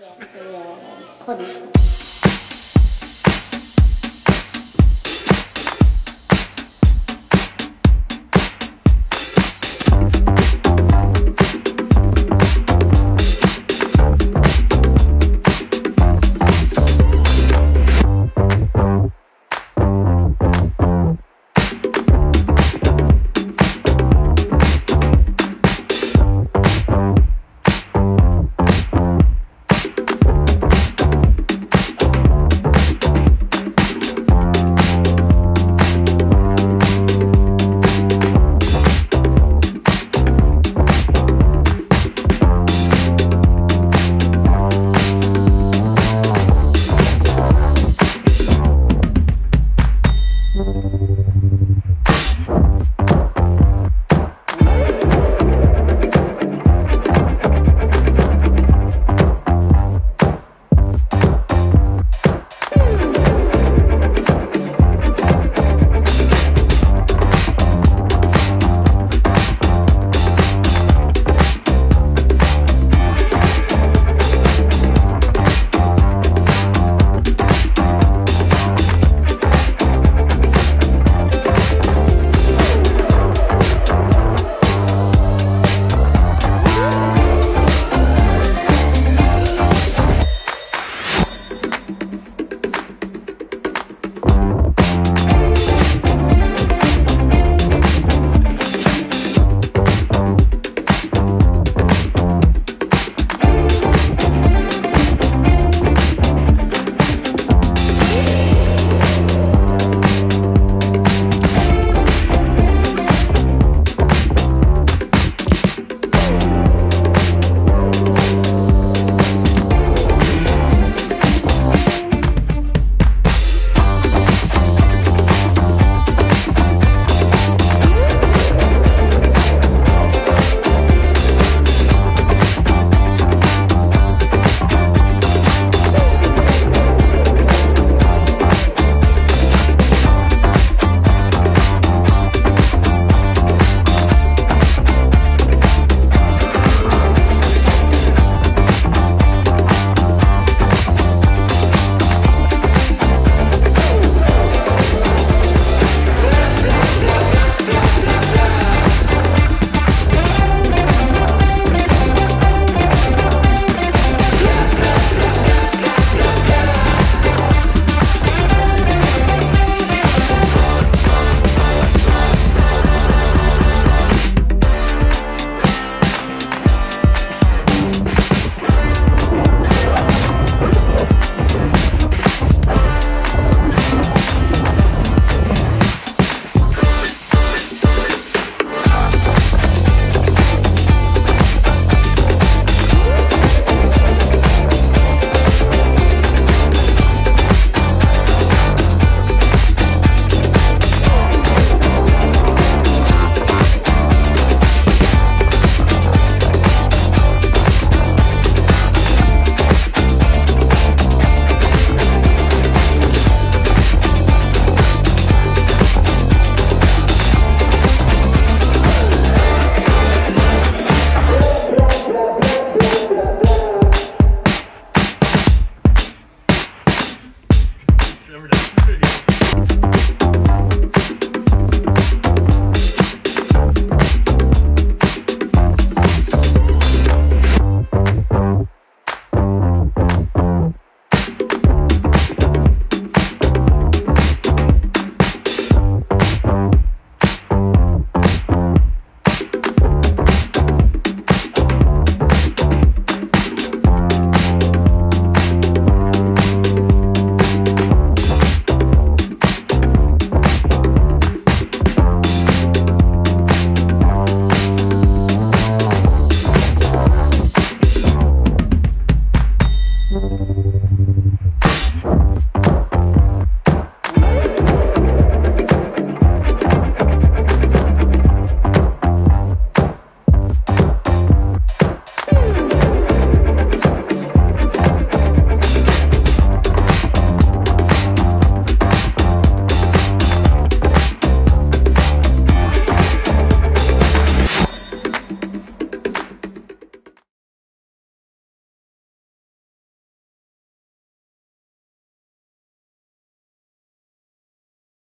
Yeah, yeah.